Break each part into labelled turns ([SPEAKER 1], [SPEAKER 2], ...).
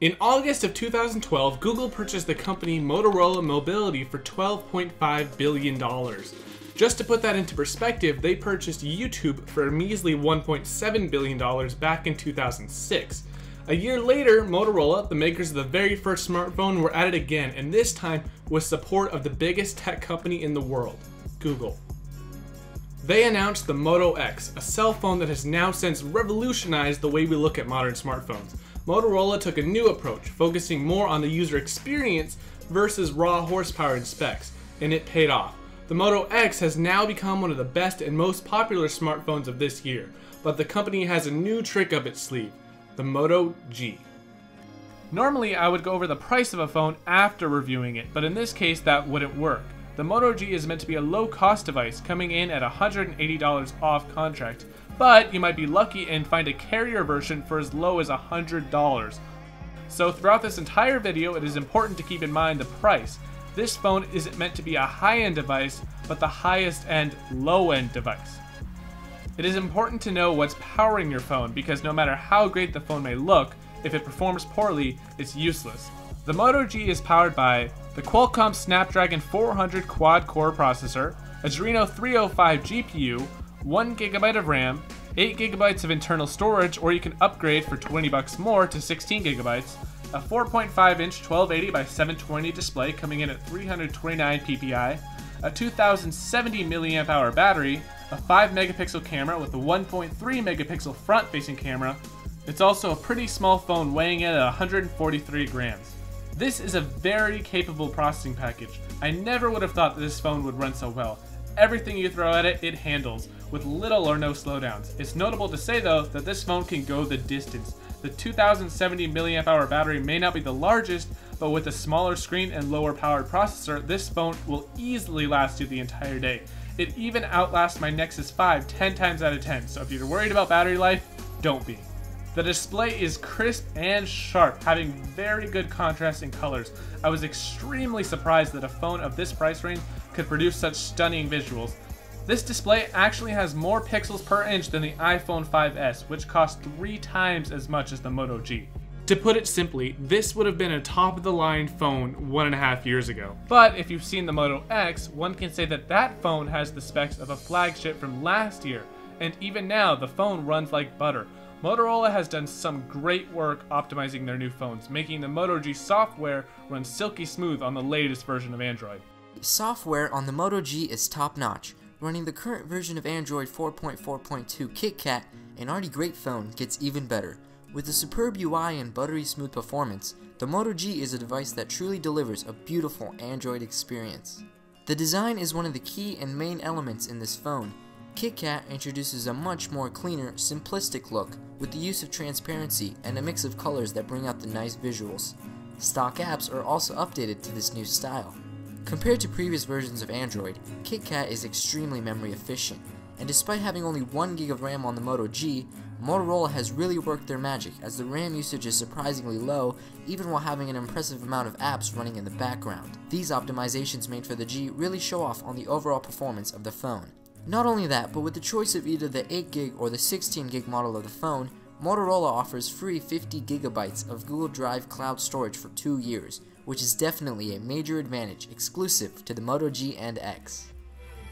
[SPEAKER 1] In August of 2012, Google purchased the company Motorola Mobility for $12.5 billion. Just to put that into perspective, they purchased YouTube for a measly $1.7 billion back in 2006. A year later, Motorola, the makers of the very first smartphone, were at it again, and this time with support of the biggest tech company in the world, Google. They announced the Moto X, a cell phone that has now since revolutionized the way we look at modern smartphones. Motorola took a new approach, focusing more on the user experience versus raw horsepower and specs, and it paid off. The Moto X has now become one of the best and most popular smartphones of this year, but the company has a new trick up its sleeve, the Moto G. Normally I would go over the price of a phone after reviewing it, but in this case that wouldn't work. The Moto G is meant to be a low cost device coming in at $180 off contract, but you might be lucky and find a carrier version for as low as $100. So throughout this entire video, it is important to keep in mind the price. This phone isn't meant to be a high-end device, but the highest end low-end device. It is important to know what's powering your phone because no matter how great the phone may look, if it performs poorly, it's useless. The Moto G is powered by the Qualcomm Snapdragon 400 quad-core processor, Adreno 305 GPU, 1GB of RAM, 8 gigabytes of internal storage, or you can upgrade for 20 bucks more to 16 gigabytes, a 4.5 inch 1280 by 720 display coming in at 329 ppi, a 2070 mAh battery, a 5 megapixel camera with a 1.3 megapixel front facing camera. It's also a pretty small phone weighing in at 143 grams. This is a very capable processing package. I never would have thought that this phone would run so well. Everything you throw at it, it handles, with little or no slowdowns. It's notable to say though that this phone can go the distance. The 2070 mAh battery may not be the largest, but with a smaller screen and lower powered processor, this phone will easily last you the entire day. It even outlasts my Nexus 5 10 times out of 10, so if you're worried about battery life, don't be. The display is crisp and sharp, having very good contrast in colors. I was extremely surprised that a phone of this price range could produce such stunning visuals. This display actually has more pixels per inch than the iPhone 5S, which cost three times as much as the Moto G. To put it simply, this would have been a top of the line phone one and a half years ago. But if you've seen the Moto X, one can say that that phone has the specs of a flagship from last year, and even now the phone runs like butter. Motorola has done some great work optimizing their new phones, making the Moto G software run silky smooth on the latest version of Android.
[SPEAKER 2] Software on the Moto G is top notch. Running the current version of Android 4.4.2 KitKat, an already great phone gets even better. With a superb UI and buttery smooth performance, the Moto G is a device that truly delivers a beautiful Android experience. The design is one of the key and main elements in this phone, KitKat introduces a much more cleaner, simplistic look with the use of transparency and a mix of colors that bring out the nice visuals. Stock apps are also updated to this new style. Compared to previous versions of Android, KitKat is extremely memory efficient, and despite having only 1GB of RAM on the Moto G, Motorola has really worked their magic as the RAM usage is surprisingly low even while having an impressive amount of apps running in the background. These optimizations made for the G really show off on the overall performance of the phone. Not only that, but with the choice of either the 8GB or the 16GB model of the phone, Motorola offers free 50GB of Google Drive cloud storage for 2 years, which is definitely a major advantage exclusive to the Moto G and X.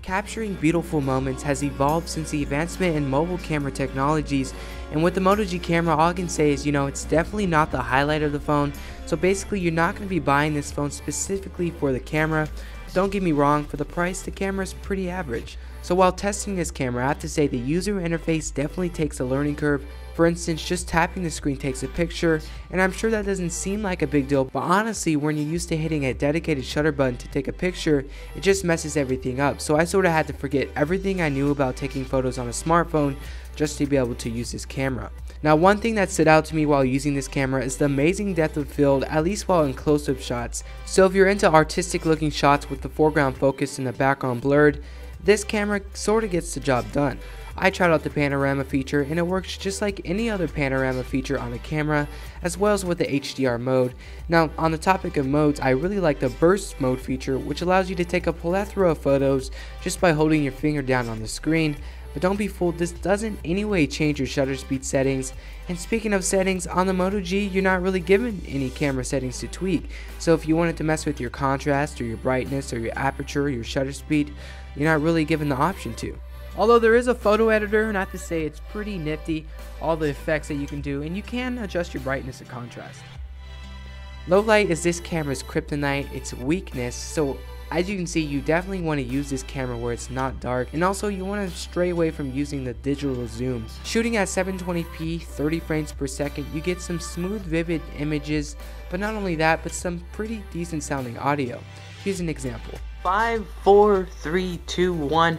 [SPEAKER 3] Capturing beautiful moments has evolved since the advancement in mobile camera technologies, and with the Moto G camera, all I can say is, you know, it's definitely not the highlight of the phone, so basically you're not going to be buying this phone specifically for the camera. Don't get me wrong, for the price, the camera is pretty average. So while testing this camera, I have to say the user interface definitely takes a learning curve. For instance, just tapping the screen takes a picture, and I'm sure that doesn't seem like a big deal, but honestly, when you're used to hitting a dedicated shutter button to take a picture, it just messes everything up. So I sort of had to forget everything I knew about taking photos on a smartphone just to be able to use this camera. Now one thing that stood out to me while using this camera is the amazing depth of field, at least while in close-up shots. So if you're into artistic looking shots with the foreground focused and the background blurred, this camera sorta gets the job done. I tried out the panorama feature and it works just like any other panorama feature on a camera as well as with the HDR mode. Now on the topic of modes I really like the burst mode feature which allows you to take a plethora of photos just by holding your finger down on the screen But don't be fooled, this doesn't anyway change your shutter speed settings. And speaking of settings, on the Moto G, you're not really given any camera settings to tweak. So if you wanted to mess with your contrast or your brightness or your aperture or your shutter speed, you're not really given the option to. Although there is a photo editor, and I have to say it's pretty nifty, all the effects that you can do, and you can adjust your brightness and contrast. Low light is this camera's kryptonite, its weakness, so as you can see, you definitely want to use this camera where it's not dark, and also you want to stray away from using the digital zoom. Shooting at 720p, 30 frames per second, you get some smooth, vivid images, but not only that, but some pretty decent sounding audio. Here's an example. 5, 4, 3, 2, 1,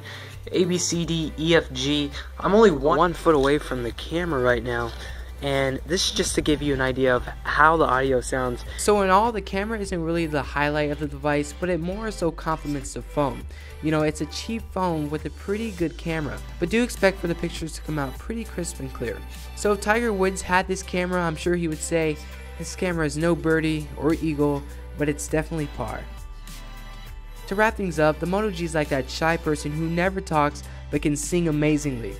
[SPEAKER 3] A, B, C, D, E, F, G. I'm only one foot away from the camera right now, and this is just to give you an idea of how the audio sounds. So in all, the camera isn't really the highlight of the device, but it more so complements the phone. You know, it's a cheap phone with a pretty good camera, but do expect for the pictures to come out pretty crisp and clear. So if Tiger Woods had this camera, I'm sure he would say, this camera is no birdie or eagle, but it's definitely par. To wrap things up, the Moto G is like that shy person who never talks but can sing amazingly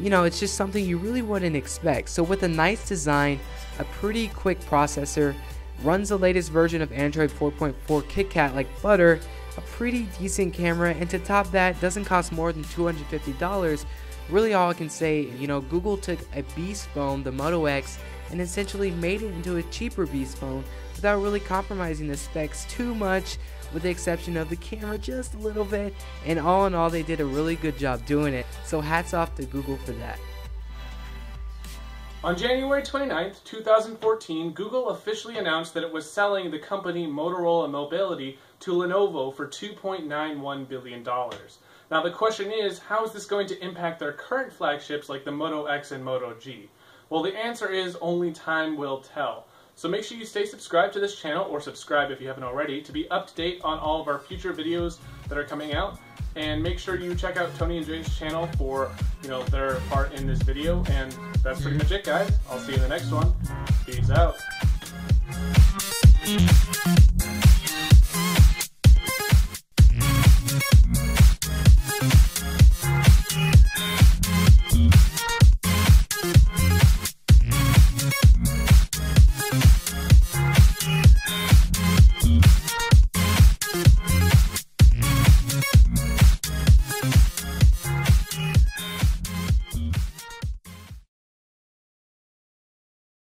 [SPEAKER 3] you know, it's just something you really wouldn't expect. So with a nice design, a pretty quick processor, runs the latest version of Android 4.4 KitKat like butter, a pretty decent camera, and to top that, doesn't cost more than $250. Really all I can say, you know, Google took a beast phone, the Moto X, and essentially made it into a cheaper beast phone without really compromising the specs too much with the exception of the camera just a little bit. And all in all, they did a really good job doing it. So hats off to Google for that.
[SPEAKER 1] On January 29, 2014, Google officially announced that it was selling the company Motorola Mobility to Lenovo for $2.91 billion. Now the question is, how is this going to impact their current flagships like the Moto X and Moto G? Well, the answer is only time will tell. So make sure you stay subscribed to this channel, or subscribe if you haven't already, to be up to date on all of our future videos that are coming out. And make sure you check out Tony and Jai's channel for, you know, their part in this video. And that's pretty mm-hmm. much it, guys. I'll see you in the next one. Peace out.